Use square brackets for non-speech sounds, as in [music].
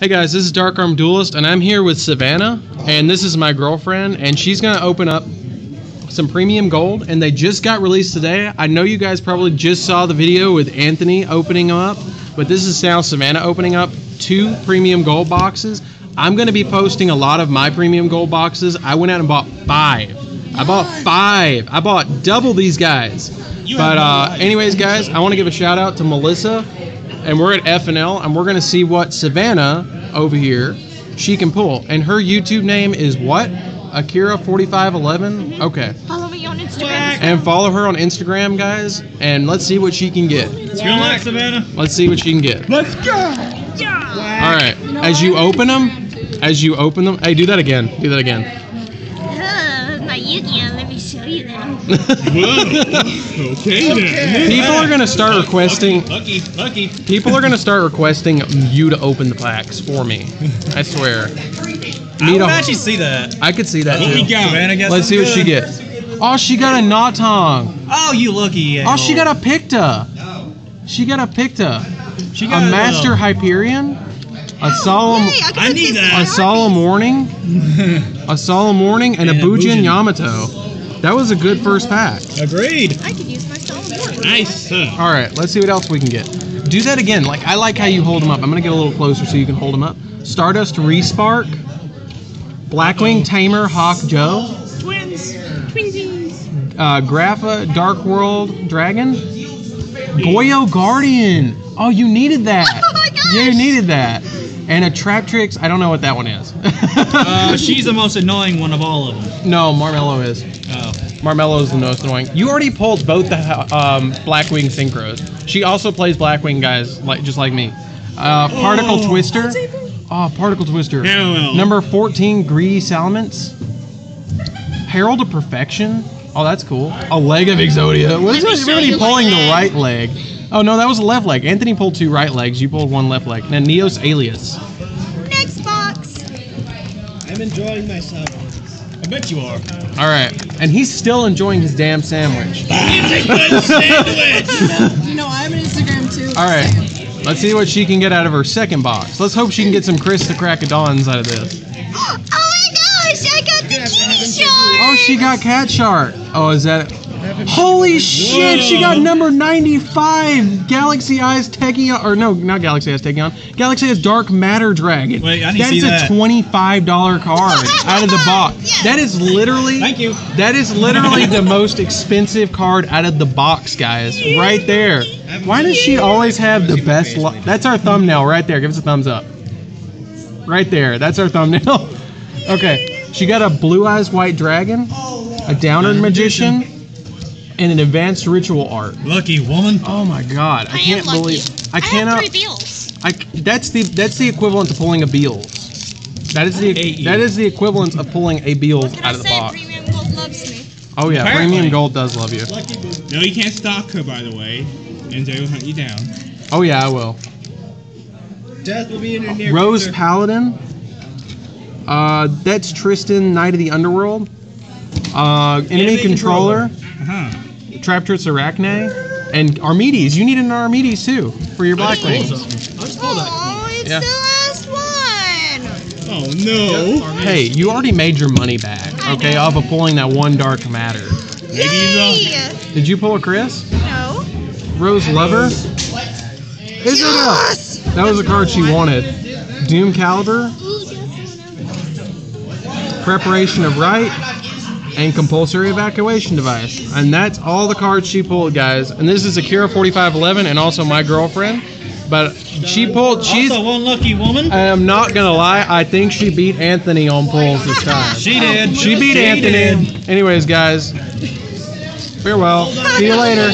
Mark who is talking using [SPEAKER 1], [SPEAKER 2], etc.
[SPEAKER 1] Hey guys, this is Dark Armed Duelist, and I'm here with Savannah, and this is my girlfriend, and she's gonna open up some premium gold, and they just got released today. I know you guys probably just saw the video with Anthony opening them up, but this is now Savannah opening up two premium gold boxes. I'm gonna be posting a lot of my premium gold boxes. I went out and bought five. I bought five. I bought double these guys. But uh, anyways, guys, I want to give a shout out to Melissa, and we're at FNL, and we're gonna see what Savannah over here she can pull. And her YouTube name is what? Akira forty five eleven. Okay,
[SPEAKER 2] Follow me on Instagram.
[SPEAKER 1] and follow her on Instagram, guys, and let's see what she can get.
[SPEAKER 3] Good luck, Savannah.
[SPEAKER 1] Let's see what she can get.
[SPEAKER 3] Let's go. Yeah.
[SPEAKER 1] All right, as you open them, as you open them, hey, do that again. Do that again.
[SPEAKER 2] Uh, my Let me show you them.
[SPEAKER 3] Whoa. [laughs] Okay then.
[SPEAKER 1] People are gonna start requesting.
[SPEAKER 3] Lucky, lucky.
[SPEAKER 1] People are gonna start requesting you to open the packs for me. I swear.
[SPEAKER 4] I
[SPEAKER 1] Need
[SPEAKER 4] would actually see that.
[SPEAKER 1] I could see that
[SPEAKER 3] What we
[SPEAKER 1] too.
[SPEAKER 3] got?
[SPEAKER 4] Savannah gets
[SPEAKER 1] Let's see what she gets. Oh, she got a Nautong.
[SPEAKER 4] Oh, you lucky.
[SPEAKER 1] Oh, she got a Picta. She got a Picta.
[SPEAKER 4] She got
[SPEAKER 1] A
[SPEAKER 4] got
[SPEAKER 1] Master Hyperion. A solemn.
[SPEAKER 2] Hey, I,
[SPEAKER 3] I need
[SPEAKER 1] A solemn warning. A solemn warning and a
[SPEAKER 4] And a
[SPEAKER 1] Bujin
[SPEAKER 4] Bujin.
[SPEAKER 1] Yamato. That was a good first pack.
[SPEAKER 4] Agreed.
[SPEAKER 2] I could use my solid board.
[SPEAKER 3] Nice.
[SPEAKER 1] All right, let's see what else we can get. Do that again. Like I like how you hold them up. I'm gonna get a little closer so you can hold them up. Stardust Respark. Blackwing Tamer Hawk Joe.
[SPEAKER 2] Twins. Twinsies.
[SPEAKER 1] Uh, Grapha Dark World Dragon. Goyo Guardian. Oh, you needed that. [laughs]
[SPEAKER 2] Oh my gosh.
[SPEAKER 1] You needed that. And a Traptrix. I don't know what that one is.
[SPEAKER 4] Uh, [laughs] she's the most annoying one of all of them.
[SPEAKER 1] no, Myrmeleo is.
[SPEAKER 4] Oh.
[SPEAKER 1] Myrmeleo is the most annoying. You already pulled both the um, Blackwing synchros. She also plays Blackwing guys, like just like me. Uh, Particle
[SPEAKER 3] Oh.
[SPEAKER 1] Twister. Oh, Particle Twister.
[SPEAKER 3] Hell.
[SPEAKER 1] Number 14, Greedy Sarameya. Herald of Perfection. Oh, that's cool. A leg of Exodia. What is
[SPEAKER 2] Let me
[SPEAKER 1] Everybody pulling the
[SPEAKER 2] leg.
[SPEAKER 1] right leg. Oh, no, that was a left leg. Anthony pulled two right legs. You pulled one left leg. And Neos Alius.
[SPEAKER 2] Next box.
[SPEAKER 5] I'm enjoying myself.
[SPEAKER 3] I bet you are.
[SPEAKER 1] All right. And he's still enjoying his damn sandwich. It's a good sandwich. [laughs]
[SPEAKER 5] you know, I'm on Instagram too.
[SPEAKER 1] All right. Let's see what she can get out of her second box. Let's hope she can get some Chris the Crackadons out of this. [gasps]
[SPEAKER 2] Oh my gosh! I got the kitty shark.
[SPEAKER 1] Oh, she got Cat Shark. Oh, is that? Holy shit! She got number 95 Galaxy Eyes Tachyon. Or no, not Galaxy Eyes Tachyon. Galaxy Eyes Dark Matter Dragon.
[SPEAKER 4] Wait, I need to
[SPEAKER 1] That's
[SPEAKER 4] see
[SPEAKER 1] a
[SPEAKER 4] that.
[SPEAKER 1] $25 card [laughs] out of the box.
[SPEAKER 2] Yes.
[SPEAKER 1] That is literally.
[SPEAKER 4] Thank you.
[SPEAKER 1] That is literally the most expensive card out of the box, guys. Right there. Why does she always have the best luck? That's our thumbnail right there. Give us a thumbs up. Right there. That's our thumbnail. [laughs] okay. She got a blue eyes white dragon, a Downerd Magician, and an advanced ritual art.
[SPEAKER 4] Lucky woman.
[SPEAKER 1] Oh my god. I,
[SPEAKER 2] I
[SPEAKER 1] can't
[SPEAKER 2] am lucky.
[SPEAKER 1] believe I
[SPEAKER 2] I
[SPEAKER 1] cannot
[SPEAKER 2] have three bills.
[SPEAKER 1] I, that's the that's the equivalent to pulling a Beals. That is the
[SPEAKER 4] hate you.
[SPEAKER 1] that is the equivalent of pulling a Beals out
[SPEAKER 2] I
[SPEAKER 1] of the
[SPEAKER 2] say
[SPEAKER 1] box.
[SPEAKER 2] Premium Gold loves me?
[SPEAKER 1] Oh yeah,
[SPEAKER 3] Apparently.
[SPEAKER 1] premium gold does love you.
[SPEAKER 3] No, you can't stalk her, by the way. And they will hunt you down.
[SPEAKER 1] Oh yeah, I will.
[SPEAKER 5] Death will be in your near
[SPEAKER 1] Rose
[SPEAKER 5] future.
[SPEAKER 1] Paladin. Uh, that's Tristan, Knight of the Underworld. Uh, enemy,
[SPEAKER 4] Enemy
[SPEAKER 1] controller,
[SPEAKER 3] Uh-huh.
[SPEAKER 1] Traptrix Arachne, and Armides. You need an Armides too for your black wings.
[SPEAKER 2] Oh, it's
[SPEAKER 1] Yeah.
[SPEAKER 2] the last one.
[SPEAKER 3] Oh no.
[SPEAKER 1] Hey, you already made your money back,
[SPEAKER 2] I
[SPEAKER 1] okay,
[SPEAKER 2] know.
[SPEAKER 1] off of pulling that one dark matter.
[SPEAKER 3] Maybe he's
[SPEAKER 2] Yay!
[SPEAKER 1] Did you pull a Chris?
[SPEAKER 2] No.
[SPEAKER 1] Rose Lover? Is it a? That was the card she wanted. Doom Caliber, Preparation of Right, and Compulsory Evacuation Device. And that's all the cards she pulled, guys. And this is Akira 4511 and also my girlfriend. But she pulled, she's,
[SPEAKER 4] Also, one lucky woman.
[SPEAKER 1] I am not gonna lie, I think she beat Anthony on pulls this time.
[SPEAKER 4] She did.
[SPEAKER 1] She beat
[SPEAKER 4] She
[SPEAKER 1] Anthony.
[SPEAKER 4] did.
[SPEAKER 1] Anyways, guys, farewell. See you later.